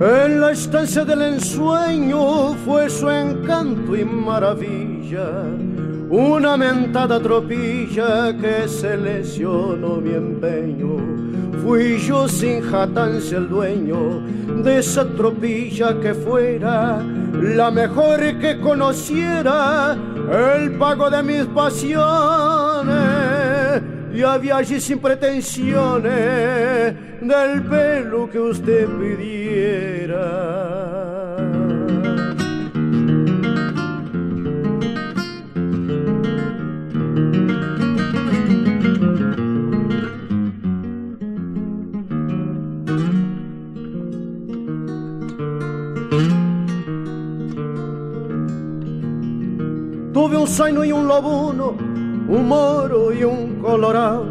En la estancia del ensueño fue su encanto y maravilla, una mentada tropilla que se lesionó mi empeño. Fui yo sin jatancia el dueño de esa tropilla que fuera la mejor que conociera, el pago de mis pasiones. Y había allí sin pretensiones del pelo que usted pidiera. Tuve un zaino y un lobuno, un moro y un colorado,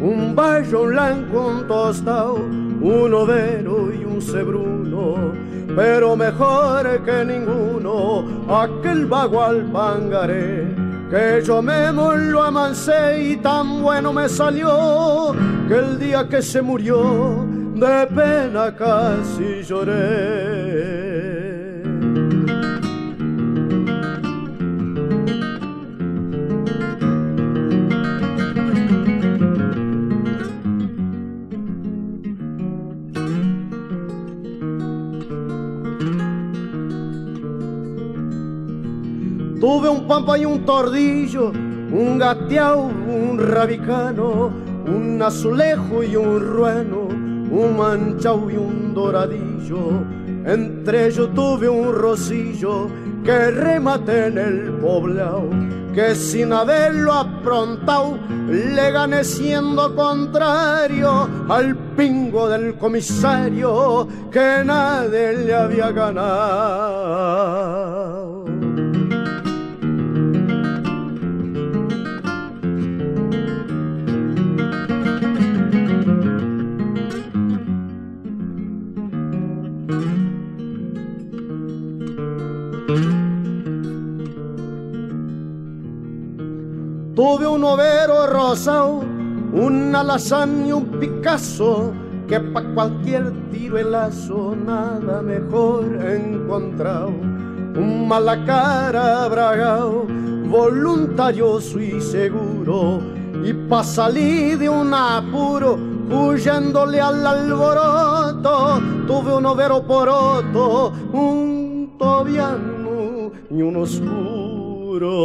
un bayo blanco, un tostado, un overo y un cebruno, pero mejor que ninguno, aquel bagual pangaré, que yo mismo lo amancé y tan bueno me salió, que el día que se murió, de pena casi lloré. Tuve un pampa y un tordillo, un gateao, un rabicano, un azulejo y un rueno, un manchao y un doradillo. Entre ellos tuve un rosillo que rematé en el poblado, que sin haberlo aprontado le gané siendo contrario al pingo del comisario que nadie le había ganado. Tuve un overo rosado, una lasaña y un Picasso, que pa' cualquier tiro el lazo nada mejor encontrado. Un malacara bragao, voluntarioso y seguro, y pa' salir de un apuro, huyéndole al alboroto, tuve un overo poroto, un tobiano y un oscuro.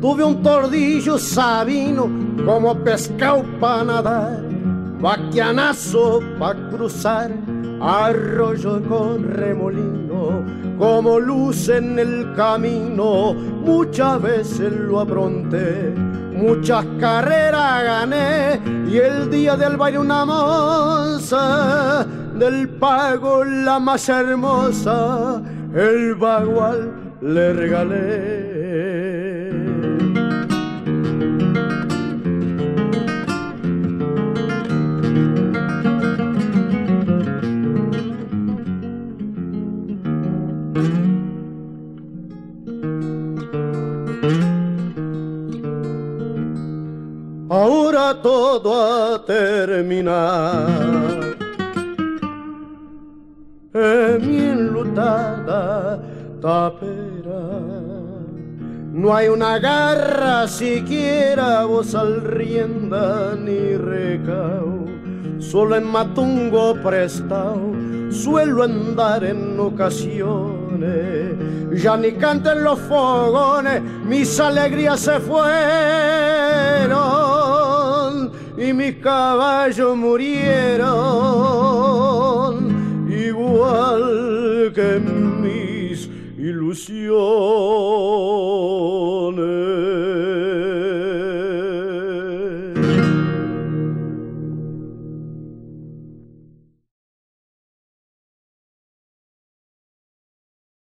Tuve un tordillo sabino como pescado para nadar, vaquianazo pa' cruzar, arroyo con remolino, como luz en el camino, muchas veces lo apronté, muchas carreras gané, y el día del baile una moza, del pago la más hermosa, el bagual le regalé. Ahora todo ha terminado. En mi enlutada tapera no hay una garra siquiera, voz al rienda ni recao. Solo en matungo prestado suelo andar en Ya ni canten los fogones, mis alegrías se fueron y mis caballos murieron igual que mis ilusiones.